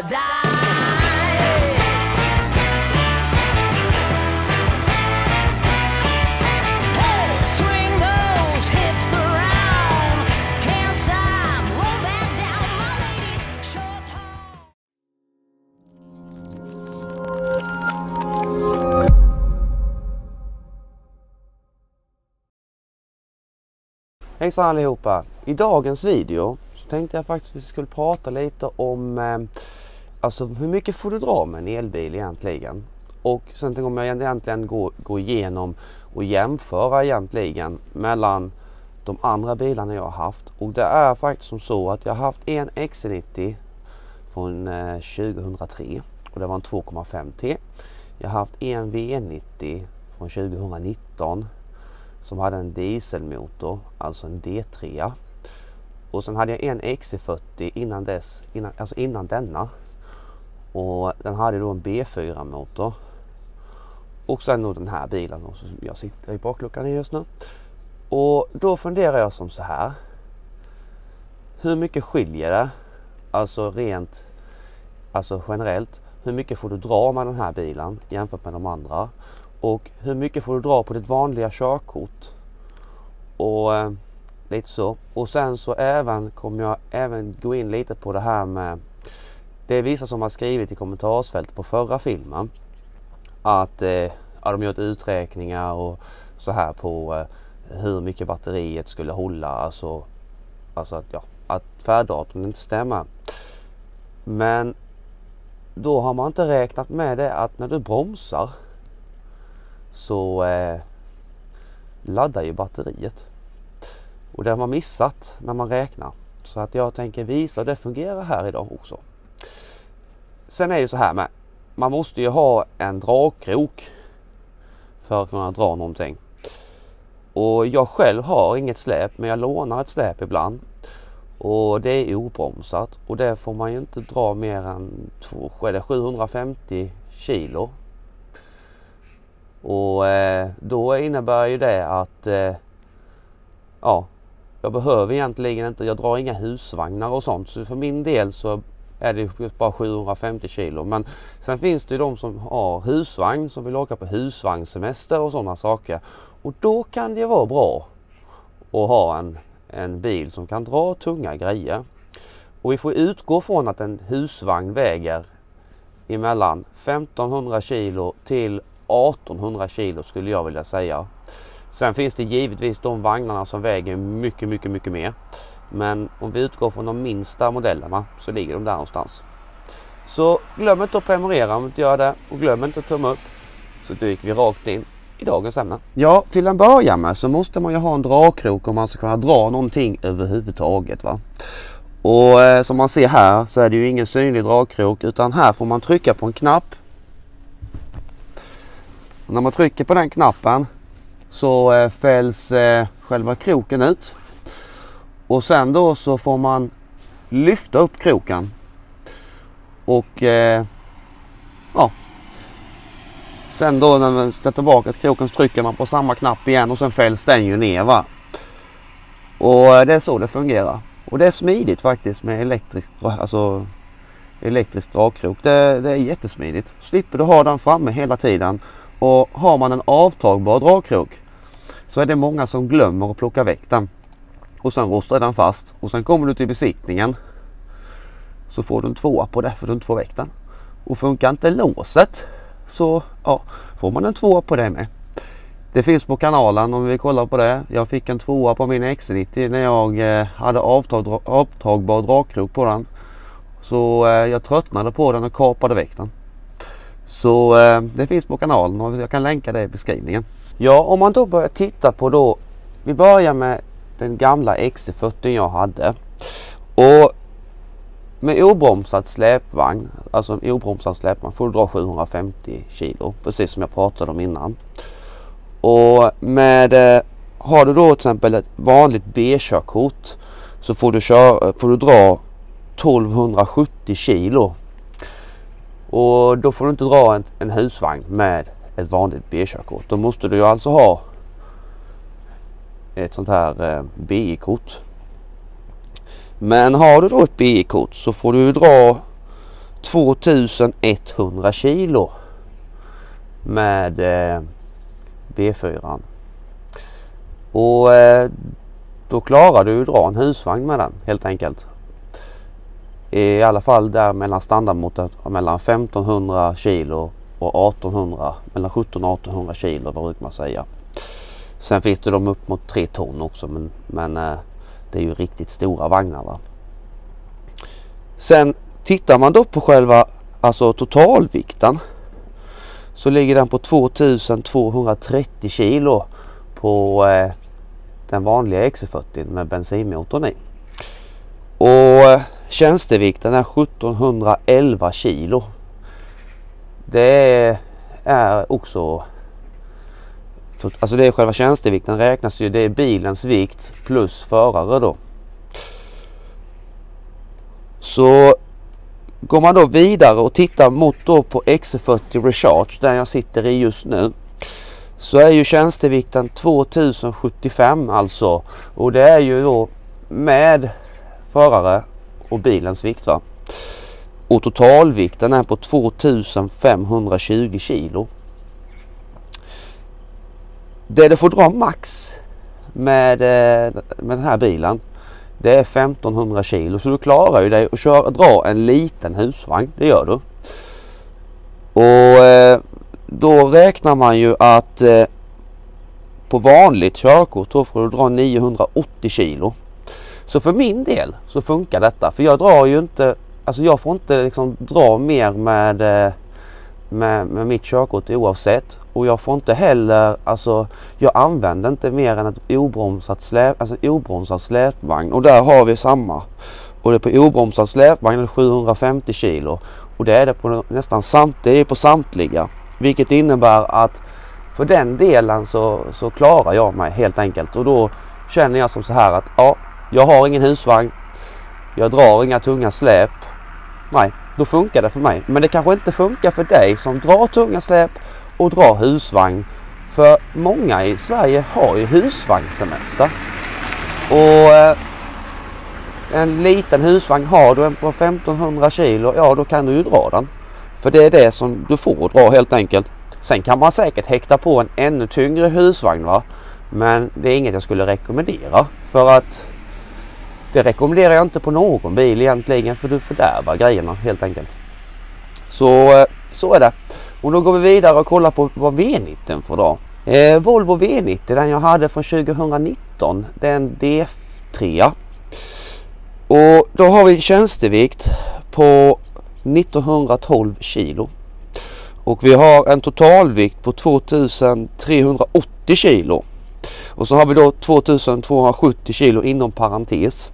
die. Hejsan allihopa! I dagens video så tänkte jag faktiskt att vi skulle prata lite om eh, alltså hur mycket får du dra med en elbil egentligen? Och sen kommer jag egentligen gå, gå igenom och jämföra egentligen mellan de andra bilarna jag har haft. Och det är faktiskt som så att jag har haft en XC90 från eh, 2003 och det var en 2,5 T. Jag har haft en V90 från 2019 som hade en dieselmotor, alltså en D3. Och sen hade jag en XC40 innan dess, innan, alltså innan denna. Och den hade då en B4 motor. Och sen då den här bilen som jag sitter i bakluckan i just nu. Och då funderar jag som så här. Hur mycket skiljer det? Alltså rent, alltså generellt. Hur mycket får du dra med den här bilen jämfört med de andra? Och hur mycket får du dra på ditt vanliga körkort? Och eh, lite så. Och sen så även kommer jag även gå in lite på det här med det är vissa som har skrivit i kommentarsfältet på förra filmen att eh, ja, de gjort uträkningar och så här på eh, hur mycket batteriet skulle hålla. Alltså, alltså att, ja, att färddatorn inte stämmer. Men då har man inte räknat med det att när du bromsar så eh, laddar ju batteriet. Och det har man missat när man räknar. Så att jag tänker visa hur det fungerar här idag också. Sen är det ju så här med, man måste ju ha en dragkrok för att kunna dra någonting. Och jag själv har inget släp men jag lånar ett släp ibland. Och det är obromsat och det får man ju inte dra mer än 750 kilo och eh, då innebär ju det att eh, ja, jag behöver egentligen inte, jag drar inga husvagnar och sånt. Så för min del så är det bara 750 kilo. Men sen finns det ju de som har husvagn som vill åka på husvagnssemester och sådana saker. Och då kan det vara bra att ha en, en bil som kan dra tunga grejer. Och vi får utgå från att en husvagn väger emellan 1500 kilo till 1800 kilo skulle jag vilja säga. Sen finns det givetvis de vagnarna som väger mycket, mycket, mycket mer. Men om vi utgår från de minsta modellerna så ligger de där någonstans. Så glöm inte att prenumerera om du inte gör det och glöm inte att tumma upp. Så dyker vi rakt in i dagens ämne. Ja, till en början med så måste man ju ha en dragkrok om man ska kunna dra någonting överhuvudtaget. Va? Och eh, som man ser här så är det ju ingen synlig dragkrok utan här får man trycka på en knapp när man trycker på den knappen så eh, fälls eh, själva kroken ut. Och sen då så får man lyfta upp kroken. Och eh, ja. Sen då när man sätter tillbaka kroken så trycker man på samma knapp igen och sen fälls den ju ner va. Och eh, det är så det fungerar. Och det är smidigt faktiskt med elektrisk, alltså elektrisk dragkrok. Det, det är jättesmidigt. Slipper du ha den framme hela tiden och har man en avtagbar dragkrok så är det många som glömmer att plocka väck den. Och sen rostar den fast och sen kommer du till besiktningen så får du en tvåa på det för du inte får väck den. Och funkar inte låset så ja, får man en tvåa på det med. Det finns på kanalen om vi kollar på det. Jag fick en tvåa på min X90 när jag eh, hade avtag, avtagbar dragkrok på den. Så eh, jag tröttnade på den och kapade väck den. Så eh, det finns på kanalen och jag kan länka det i beskrivningen. Ja, om man då börjar titta på då. Vi börjar med den gamla XC40 jag hade. Och med obromsad släpvagn, alltså en obromsad släpvagn får du dra 750 kilo, precis som jag pratade om innan. Och med, eh, har du då till exempel ett vanligt B-körkort så får du, köra, får du dra 1270 kilo och då får du inte dra en, en husvagn med ett vanligt B-körkort. Då måste du ju alltså ha ett sånt här eh, BI-kort. Men har du då ett BI-kort så får du dra 2100 kilo med eh, B4. Och eh, då klarar du att dra en husvagn med den helt enkelt. I alla fall där mellan standardmåttet mellan 1500 kilo och 1800, mellan 1700 och 1800 kilo brukar man säga. Sen finns det de upp mot 3 ton också men, men eh, det är ju riktigt stora vagnar. Va? Sen tittar man då på själva alltså totalvikten så ligger den på 2230 kilo på eh, den vanliga XC40 med bensinmotorn i. Och eh, tjänstevikten är 1711 kilo. Det är också Alltså det är själva tjänstevikten räknas ju. Det är bilens vikt plus förare då. Så går man då vidare och tittar mot då på XC40 Recharge där jag sitter i just nu. Så är ju tjänstevikten 2075 alltså. Och det är ju då med förare och bilens vikt va. Och totalvikten är på 2520 kilo. Det du får dra max med, eh, med den här bilen det är 1500 kilo så du klarar ju dig att köra, dra en liten husvagn. Det gör du. Och eh, då räknar man ju att eh, på vanligt körkort då får du dra 980 kilo. Så för min del så funkar detta för jag drar ju inte, alltså jag får inte liksom dra mer med, eh, med, med mitt körkort oavsett. Och jag får inte heller, alltså jag använder inte mer än ett obromsat släp, alltså obromsad släpvagn och där har vi samma. Och det är på obromsad släpvagn 750 kilo och det är det på nästan samt, det är på samtliga. Vilket innebär att för den delen så, så klarar jag mig helt enkelt och då känner jag som så här att ja, jag har ingen husvagn. Jag drar inga tunga släp. Nej, då funkar det för mig. Men det kanske inte funkar för dig som drar tunga släp och drar husvagn. För många i Sverige har ju husvagnssemester. Och eh, en liten husvagn har du en på 1500 kilo, ja då kan du ju dra den. För det är det som du får dra helt enkelt. Sen kan man säkert häkta på en ännu tyngre husvagn va. Men det är inget jag skulle rekommendera. För att det rekommenderar jag inte på någon bil egentligen för du fördärvar grejerna helt enkelt. Så, eh, så är det. Och då går vi vidare och kollar på vad V90 får dra. Eh, Volvo V90 den jag hade från 2019 det är en D3. Och då har vi tjänstevikt på 1912 kilo. Och vi har en totalvikt på 2380 kilo. Och så har vi då 2270 kilo inom parentes.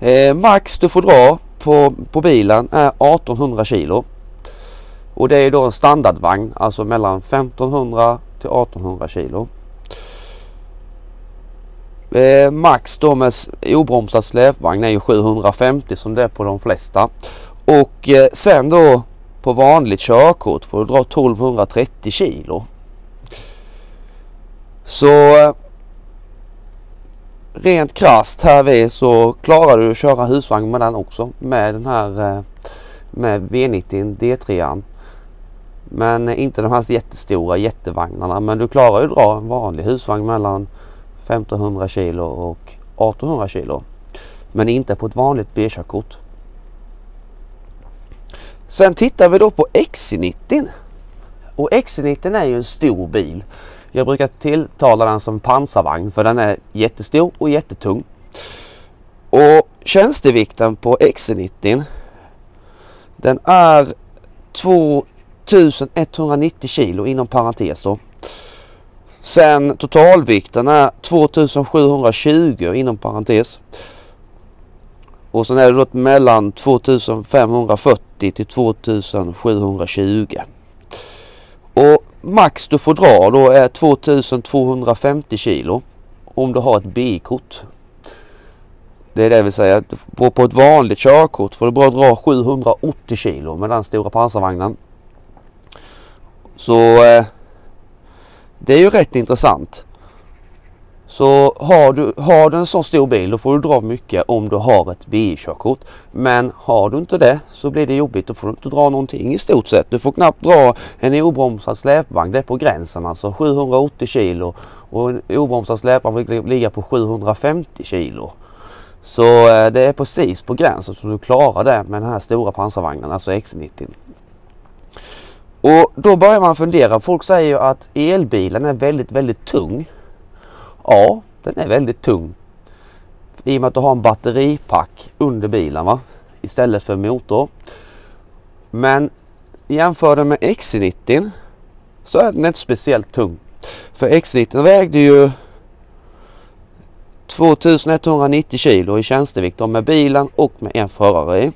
Eh, max du får dra på, på bilen är 1800 kilo. Och det är då en standardvagn, alltså mellan 1500 till 1800 kilo. Eh, max då med obromsad släpvagn är ju 750 som det är på de flesta. Och eh, sen då på vanligt körkort får du dra 1230 kilo. Så eh, rent krast här vid så klarar du att köra husvagn med den också med den här eh, med V90 D3. Men inte de här jättestora jättevagnarna. Men du klarar ju att dra en vanlig husvagn mellan 1500 kilo och 1800 kilo. Men inte på ett vanligt B-körkort. Sen tittar vi då på XC90. Och XC90 är ju en stor bil. Jag brukar tilltala den som pansarvagn för den är jättestor och jättetung. Och tjänstevikten på XC90 den är 2190 kilo inom parentes då. Sen totalvikten är 2720 inom parentes. Och sen är det då mellan 2540 till 2720. Och max du får dra då är 2250 kilo om du har ett B-kort. Det är det vill säga på, på ett vanligt körkort får du bara dra 780 kilo med den stora pansarvagnen. Så eh, det är ju rätt intressant. Så har du, har du en så stor bil då får du dra mycket om du har ett BI-körkort. Men har du inte det så blir det jobbigt. Då får du inte dra någonting i stort sett. Du får knappt dra en obromsad släpvagn. Det är på gränsen alltså 780 kilo. Och en obromsad släpvagn vill ligga på 750 kilo. Så eh, det är precis på gränsen så du klarar det med den här stora pansarvagnen, alltså X90. Och då börjar man fundera. Folk säger ju att elbilen är väldigt, väldigt tung. Ja, den är väldigt tung. I och med att du har en batteripack under bilen va? istället för motor. Men jämför den med XC90 så är den inte speciellt tung. För X90 vägde ju 2190 kilo i tjänstevikt med bilen och med en förare i.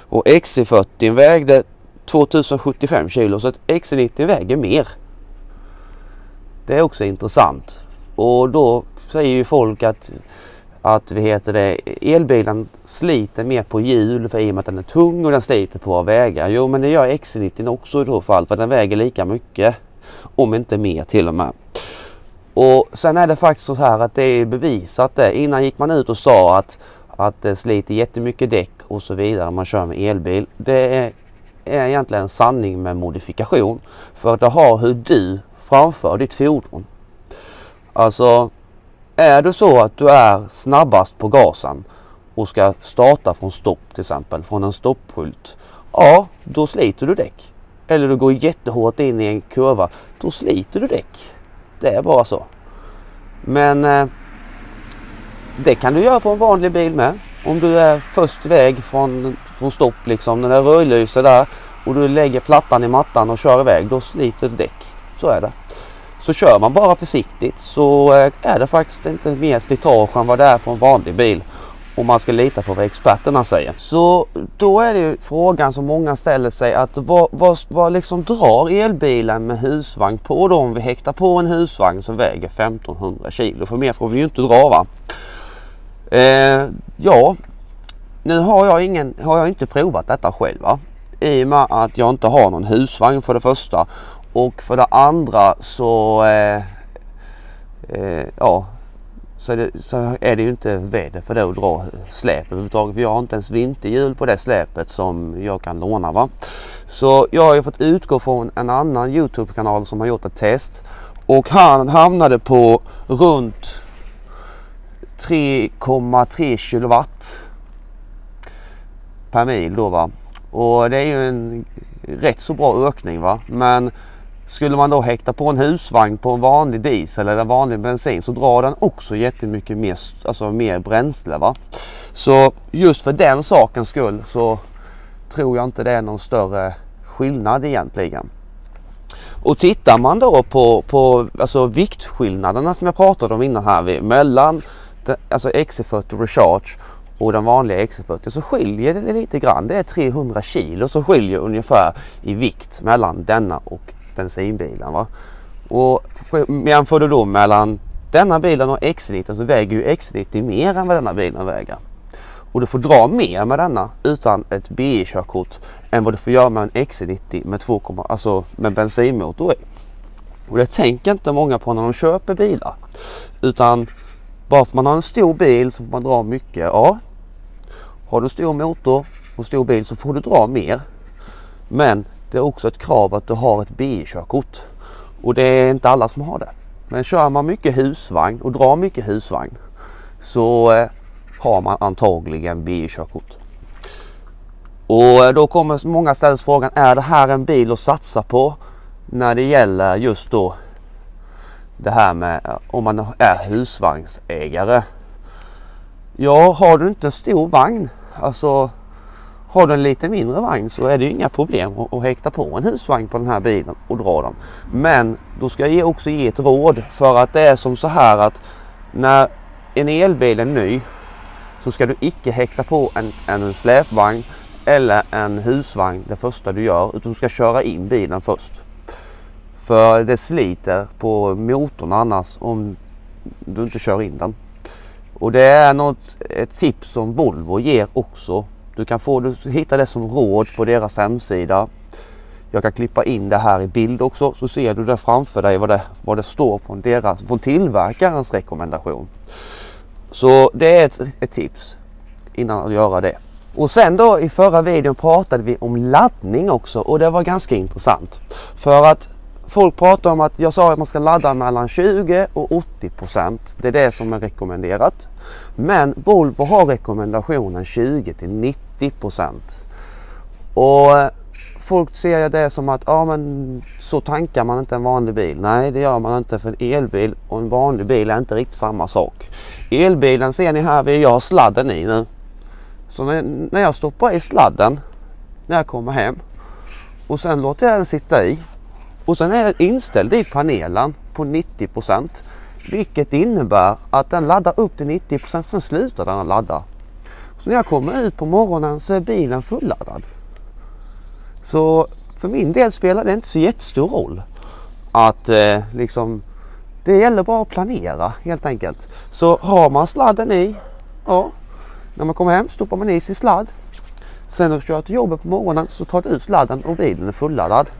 Och XC40 vägde 2075 kilo så att XC90 väger mer. Det är också intressant. Och då säger ju folk att, att vi heter det, elbilen sliter mer på hjul för i och med att den är tung och den sliter på våra vägar. Jo men det gör XC90 också i så fall för den väger lika mycket. Om inte mer till och med. Och sen är det faktiskt så här att det är bevisat det. Innan gick man ut och sa att, att det sliter jättemycket däck och så vidare om man kör med elbil. Det är, är egentligen en sanning med modifikation. För att det har hur du framför ditt fordon. Alltså är det så att du är snabbast på gasen och ska starta från stopp till exempel, från en stoppskylt. Ja, då sliter du däck. Eller du går jättehårt in i en kurva, då sliter du däck. Det är bara så. Men eh, det kan du göra på en vanlig bil med. Om du är först iväg från, från stopp liksom, när det rödlyser där och du lägger plattan i mattan och kör iväg, då sliter du däck. Så är det. Så kör man bara försiktigt så eh, är det faktiskt inte mer slitage än vad det är på en vanlig bil. Om man ska lita på vad experterna säger. Så då är det ju frågan som många ställer sig att vad, vad, vad liksom drar elbilen med husvagn på då om vi häktar på en husvagn som väger 1500 kilo? För mer får vi ju inte dra va? Eh, ja, nu har jag, ingen, har jag inte provat detta själv va? I och med att jag inte har någon husvagn för det första och för det andra så, eh, eh, ja, så är, det, så är det ju inte väder för det att dra släp överhuvudtaget. För jag har inte ens vinterhjul på det släpet som jag kan låna. Va? Så jag har ju fått utgå från en annan Youtube-kanal som har gjort ett test. Och han hamnade på runt 3,3 kilowatt per mil då va. Och det är ju en rätt så bra ökning va. Men skulle man då häkta på en husvagn på en vanlig diesel eller en vanlig bensin så drar den också jättemycket mer, alltså mer bränsle. Va? Så just för den sakens skull så tror jag inte det är någon större skillnad egentligen. Och tittar man då på, på alltså viktskillnaderna som jag pratade om innan här mellan alltså XC40 Recharge och den vanliga XC40 så skiljer det lite grann. Det är 300 kilo som skiljer ungefär i vikt mellan denna och bensinbilen. Va? Och jämför du då mellan denna bilen och X90 så väger ju X90 mer än vad denna bilen väger. Och du får dra mer med denna utan ett BE-körkort än vad du får göra med en X90 med, 2, alltså med bensinmotor i. Och det tänker inte många på när de köper bilar. Utan bara för att man har en stor bil så får man dra mycket. Ja, har du en stor motor och en stor bil så får du dra mer. Men det är också ett krav att du har ett BI-körkort. Och det är inte alla som har det. Men kör man mycket husvagn och drar mycket husvagn så eh, har man antagligen BI-körkort. Och eh, då kommer många ställa frågan, är det här en bil att satsa på när det gäller just då det här med eh, om man är husvagnsägare? Ja, har du inte en stor vagn, alltså har du en lite mindre vagn så är det inga problem att häkta på en husvagn på den här bilen och dra den. Men då ska jag också ge ett råd för att det är som så här att när en elbil är ny så ska du icke häkta på en, en släpvagn eller en husvagn det första du gör utan du ska köra in bilen först. För det sliter på motorn annars om du inte kör in den. Och det är något, ett tips som Volvo ger också du kan få, du hittar det som råd på deras hemsida. Jag kan klippa in det här i bild också så ser du det framför dig vad det, vad det står på deras, från tillverkarens rekommendation. Så det är ett, ett tips innan att göra det. Och sen då i förra videon pratade vi om laddning också och det var ganska intressant. För att folk pratar om att jag sa att man ska ladda mellan 20 och 80 procent. Det är det som är rekommenderat. Men Volvo har rekommendationen 20 till 90 procent. Och folk ser det som att ja, men så tankar man inte en vanlig bil. Nej, det gör man inte för en elbil och en vanlig bil är inte riktigt samma sak. Elbilen ser ni här, jag har sladden i nu. Så när, när jag stoppar i sladden när jag kommer hem och sen låter jag den sitta i och sen är den inställd i panelen på 90% vilket innebär att den laddar upp till 90% sen slutar den att ladda. Så när jag kommer ut på morgonen så är bilen fulladdad. Så för min del spelar det inte så jättestor roll att eh, liksom det gäller bara att planera helt enkelt. Så har man sladden i, ja, när man kommer hem stoppar man i sin sladd. Sen när du kör till jobbet på morgonen så tar du ut sladden och bilen är fulladdad.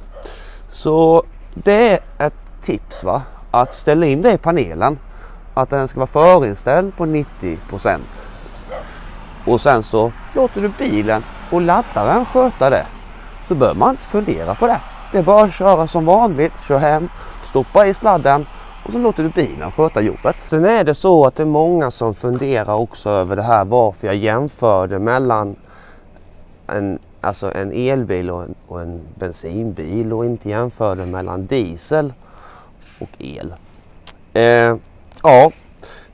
Så det är ett tips va, att ställa in det i panelen. Att den ska vara förinställd på 90% Och sen så låter du bilen och laddaren sköta det. Så behöver man inte fundera på det. Det är bara att köra som vanligt, kör hem, stoppa i sladden och så låter du bilen sköta jobbet. Sen är det så att det är många som funderar också över det här varför jag jämförde mellan en, alltså en elbil och en, och en bensinbil och inte jämförde mellan diesel och el. Eh, ja,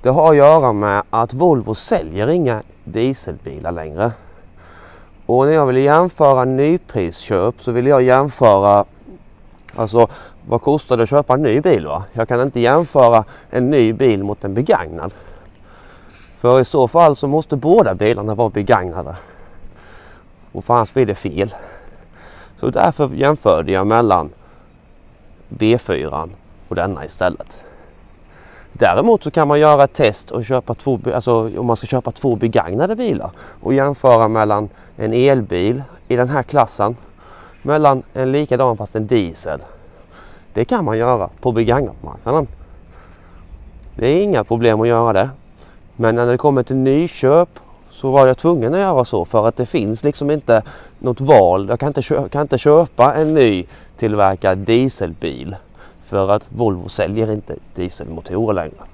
det har att göra med att Volvo säljer inga dieselbilar längre. Och när jag vill jämföra nyprisköp så vill jag jämföra Alltså vad kostar det att köpa en ny bil? Va? Jag kan inte jämföra en ny bil mot en begagnad. För i så fall så måste båda bilarna vara begagnade. Och fanns annars blir det fel. Så därför jämförde jag mellan B4 och denna istället. Däremot så kan man göra ett test och köpa två, alltså om man ska köpa två begagnade bilar och jämföra mellan en elbil i den här klassen mellan en likadan fast en diesel. Det kan man göra på begagnatmarknaden. Det är inga problem att göra det. Men när det kommer till nyköp så var jag tvungen att göra så för att det finns liksom inte något val. Jag kan inte, köpa, kan inte köpa en ny tillverkad dieselbil för att Volvo säljer inte dieselmotorer längre.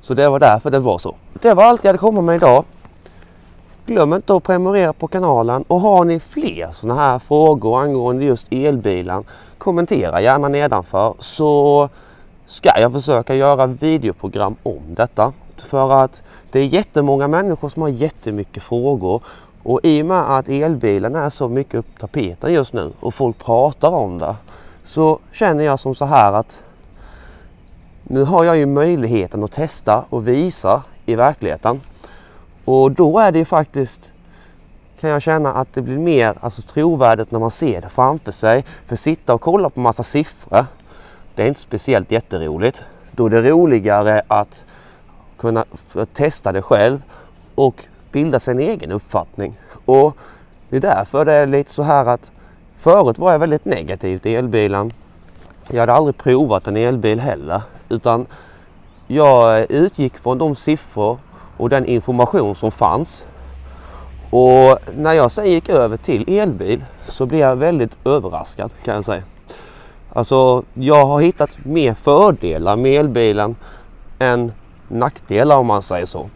Så det var därför det var så. Det var allt jag hade kommit med idag. Glöm inte att prenumerera på kanalen och har ni fler sådana här frågor angående just elbilen kommentera gärna nedanför så ska jag försöka göra videoprogram om detta. För att det är jättemånga människor som har jättemycket frågor och i och med att elbilen är så mycket upp tapeten just nu och folk pratar om det så känner jag som så här att nu har jag ju möjligheten att testa och visa i verkligheten. Och då är det ju faktiskt kan jag känna att det blir mer alltså, trovärdigt när man ser det framför sig. För sitta och kolla på massa siffror, det är inte speciellt jätteroligt. Då är det roligare att kunna testa det själv och bilda sin egen uppfattning. Och det är därför det är lite så här att förut var jag väldigt negativ till elbilen. Jag hade aldrig provat en elbil heller utan jag utgick från de siffror och den information som fanns. Och när jag sen gick över till elbil så blev jag väldigt överraskad kan jag säga. Alltså jag har hittat mer fördelar med elbilen än nackdelar om man säger så.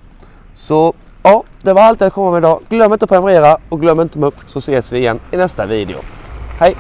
Så ja, det var allt jag kom med idag. Glöm inte att prenumerera och glöm inte upp så ses vi igen i nästa video. Hej!